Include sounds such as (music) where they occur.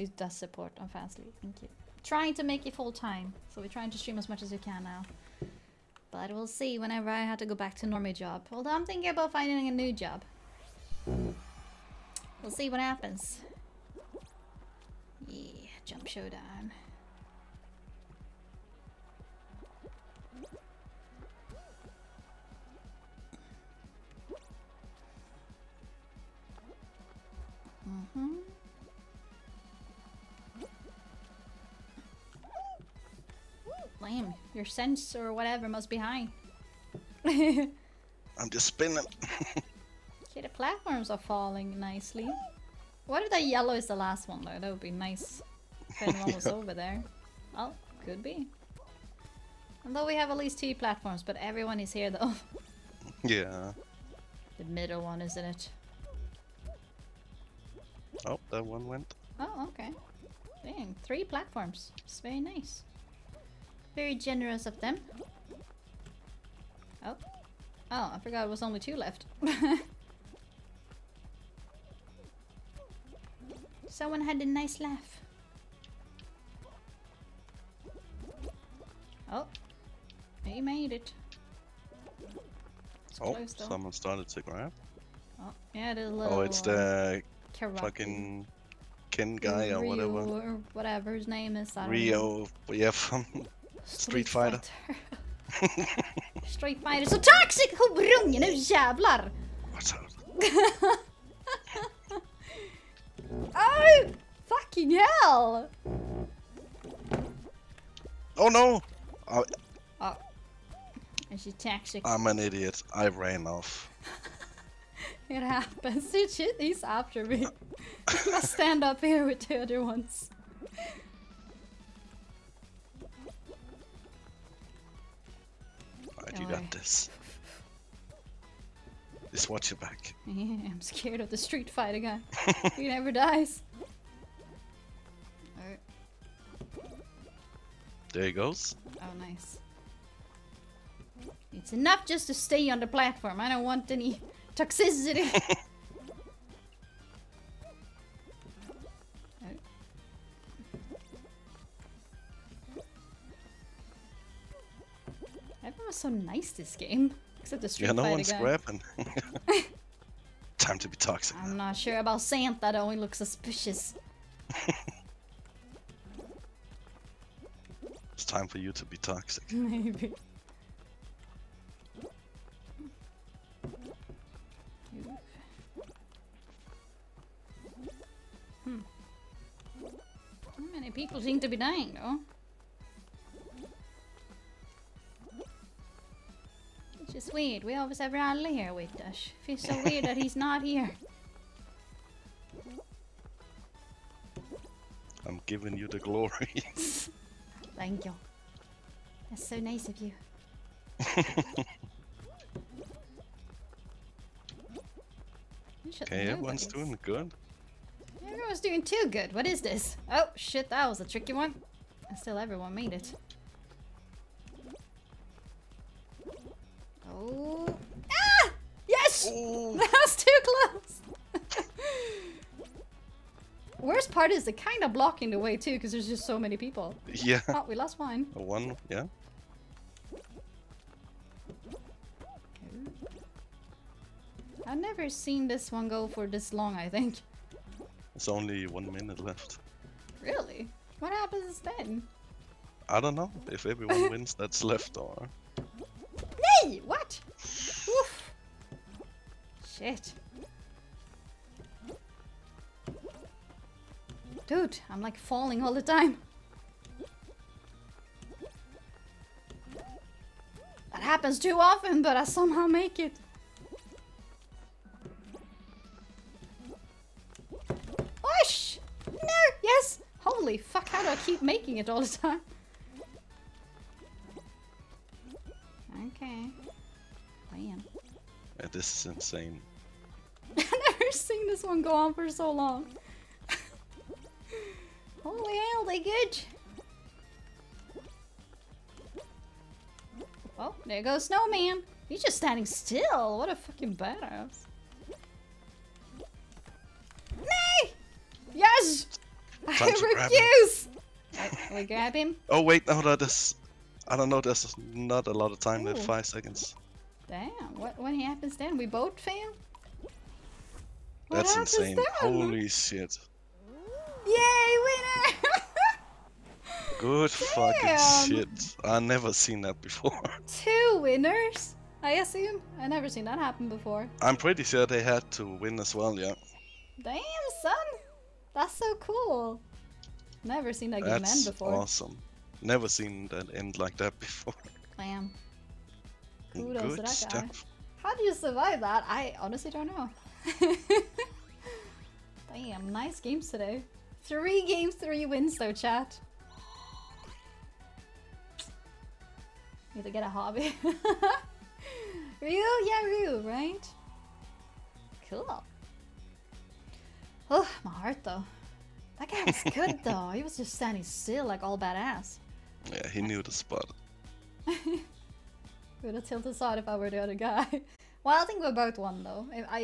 It does support on Fastly. Thank you. Trying to make it full time, so we're trying to stream as much as we can now. But we'll see whenever I have to go back to normal job. Although I'm thinking about finding a new job. We'll see what happens. Yeah, jump showdown. Lame. Your sense or whatever must be high. (laughs) I'm just spinning. (laughs) Okay, the platforms are falling nicely. What if that yellow is the last one though? That would be nice if (laughs) anyone was over there. Well, could be. Although we have at least two platforms, but everyone is here though. yeah. the middle one, isn't it? Oh, that one went. Oh, okay. Dang, three platforms. It's very nice. Very generous of them. Oh. Oh, I forgot it was only two left. (laughs) Someone had a nice laugh. Oh. He made it. It's Oh, close someone started to grab. Oh, yeah, the little Oh, it's uh, the Karate. fucking Ken guy or whatever. or whatever his name is. Don't know. Rio, yeah, (laughs) from Street Fighter. (laughs) Street Fighter. Så toxic horunge nu jävlar! What's up? (laughs) Oh! Fucking hell! Oh no! I, Oh. Is she toxic? I'm an idiot. I ran off. (laughs) it happens. Dude, shit, he's after me. I stand up here with the other ones. Got this. Just watch your back. Yeah, I'm scared of the Street Fighter guy. (laughs) he never dies. Alright. There he goes. Oh, nice. It's enough just to stay on the platform. I don't want any toxicity. (laughs) was so nice this game. Except the Street yeah, no Fighter one's grabbing. (laughs) Time to be toxic. I'm not sure about Santa though, he looks suspicious. (laughs) It's time for you to be toxic. (laughs) Maybe. Hmm. Not many people seem to be dying though. It's just weird. We always have Ralle here with us. Feels so weird that he's not here. (laughs) I'm giving you the glory. (laughs) Thank you. That's so nice of you. (laughs) You okay, everyone's doing good. Everyone's doing too good. What is this? Oh shit, that was a tricky one. And still everyone made it. Oh. Ah! Yes! Oh, (laughs) That was too close! (laughs) Worst part is they're kind of blocking the way too, because there's just so many people. yeah. Oh, we lost one. One, yeah. I've never seen this one go for this long, I think. It's only one minute left. Really? What happens then? I don't know if everyone wins that's left or. Shit. Dude, I'm like falling all the time. That happens too often, but I somehow make it. Osh! No! Yes! Holy fuck, how do I keep making it all the time? Okay. Man. This is insane. I've never seen this one go on for so long. (laughs) Holy hell, they good. Oh, there goes Snowman. He's just standing still. What a fucking badass. Nay! Yes! I Time to grab him. refuse! Right, we grab him. (laughs) Oh wait, no, this... I don't know. There's not a lot of time. Left Ooh. five seconds. Damn, what when he happens then? We both fail? That's insane. Holy shit. Yay, winner! (laughs) Good fucking shit. I never seen that before. (laughs) Two winners? I assume. I never seen that happen before. I'm pretty sure they had to win as well. Yeah. Damn, son! That's so cool. Never seen that game end That's before. awesome. Never seen that end like that before. (laughs) Damn. Kudos to that guy. stuff. How do you survive that? I honestly don't know. (laughs) Damn, nice games today. Three games, three wins though, chat. Need to get a hobby. (laughs) Ryu? Yeah, Ryu, right? Cool. Oh, my heart though. That guy was good (laughs) though. He was just standing still like all badass. Yeah, he knew the spot. Would have tilted aside if I were the other guy. Well, I think we both won though. I I